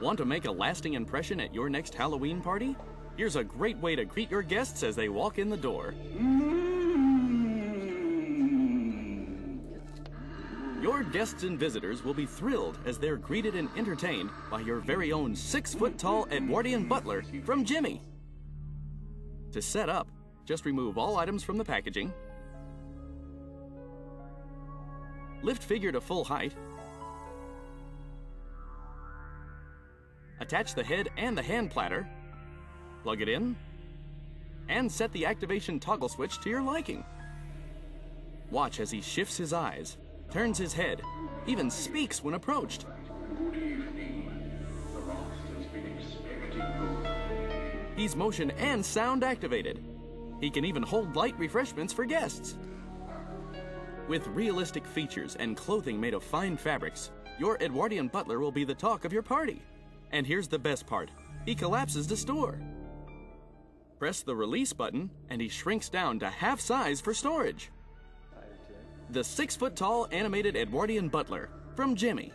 Want to make a lasting impression at your next Halloween party? Here's a great way to greet your guests as they walk in the door. Your guests and visitors will be thrilled as they're greeted and entertained by your very own six foot tall Edwardian butler from Gemmy. To set up, just remove all items from the packaging, lift figure to full height, attach the head and the hand platter, plug it in, and set the activation toggle switch to your liking. Watch as he shifts his eyes, turns his head, even speaks when approached. He's motion and sound activated. He can even hold light refreshments for guests. With realistic features and clothing made of fine fabrics, your Edwardian butler will be the talk of your party. And here's the best part he collapses to store. Press the release button, and he shrinks down to half size for storage. The six foot tall animated Edwardian butler from Gemmy.